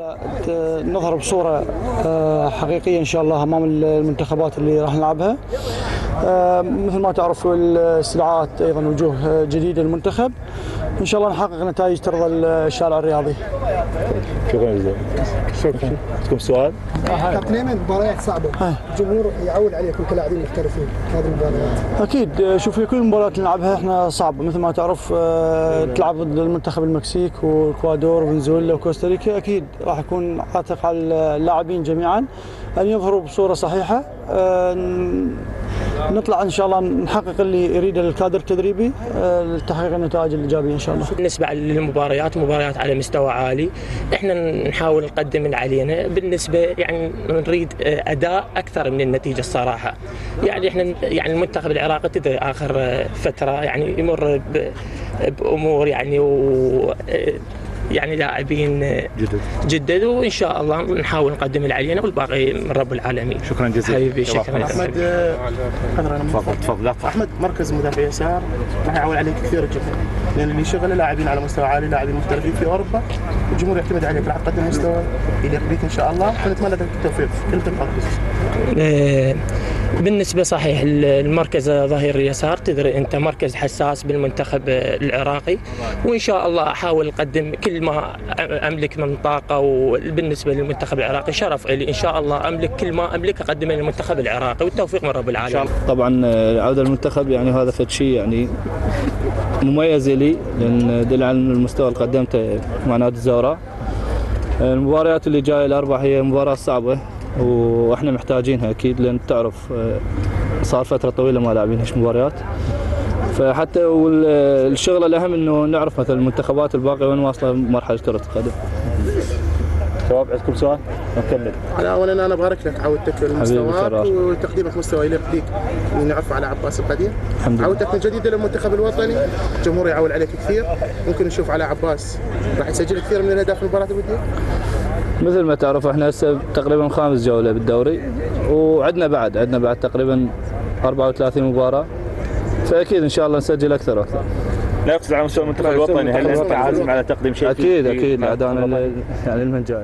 نظهر بصورة آه، حقيقية إن شاء الله أمام المنتخبات اللي راح نلعبها. مثل ما تعرفوا الاستدعاءات أيضا وجوه جديدة للمنتخب. إن شاء الله نحقق نتائج ترضى الشارع الرياضي. شكرا جزيلا. شكرا. عندكم سؤال؟ إيمن مباريات صعبة. الجمهور يعول عليكم كلاعبين محترفين هذه المباريات. أكيد. آه، شوف في كل المباريات اللي نلعبها إحنا صعبة. مثل ما تعرف آه، تلعب ضد المنتخب المكسيك والاكوادور وفنزويلا وكوستاريكا. أكيد راح يكون عاتق على اللاعبين جميعا. أن يظهروا بصورة صحيحة آه، نطلع إن شاء الله نحقق اللي يريده الكادر التدريبي آه، لتحقيق النتائج الإيجابية إن شاء الله. بالنسبة للمباريات مباريات على مستوى عالي إحنا نحاول نقدم اللي علينا. بالنسبة يعني نريد أداء أكثر من النتيجة الصراحة. يعني إحنا يعني المنتخب العراقي تدري آخر فترة يعني يمر ب- بأمور يعني و يعني لاعبين جدد. جدد وإن شاء الله نحاول نقدم اللي علينا والباقي من رب العالمين. شكرا جزيلا. حبيبي شكرا. أحمد آه، تفضل تفضل أحمد مركز مدافع يسار. راح يعول عليك كثير جدا لأن اللي يشغل لاعبين على مستوى عالي لاعبين محترفين في أوروبا الجمهور يعتمد عليك. راح تقدم مستوى يليق بك إن شاء الله. ونتمنى لك التوفيق. في كل آه، بالنسبة صحيح المركز ظهير اليسار تدري أنت مركز حساس بالمنتخب العراقي. وإن شاء الله أحاول أقدم كل ما أملك من طاقة وبالنسبة للمنتخب العراقي شرف لي إن شاء الله أملك كل ما أملك أقدمه للمنتخب العراقي والتوفيق من رب العالمين. طبعا آه، العوده للمنتخب يعني هذا فد شيء يعني مميز لي لأن دل على المستوى اللي قدمته مع نادي الزوراء المباريات اللي جاية الأربع هي مباراة صعبة. وإحنا محتاجينها أكيد لأن تعرف آه، صار فترة طويلة ما لاعبين هيش مباريات. فحتى والشغله الأهم إنه نعرف مثلا المنتخبات الباقية وين واصلة مرحلة كرة القدم. شباب عندكم سؤال؟ نكمل. على اولا أنا بارك لك عودتك شرف. وتقديمك مستوى يليق بك اللي نعرفه على عباس القديم. الحمد لله. عودتك الجديدة للمنتخب الوطني. الجمهور يعول عليك كثير. ممكن نشوف على عباس. راح يسجل كثير من الاهداف في المباراه الوديه مثل ما تعرف إحنا هسه تقريبا خامس جولة بالدوري وعندنا بعد عندنا بعد تقريبا 34 مباراة فأكيد إن شاء الله نسجل أكثر وأكثر. نركز على مستوى المنتخب الوطني هل انت عازم على تقديم شيء أكيد أكيد مع عاد أنا يعني المنجاي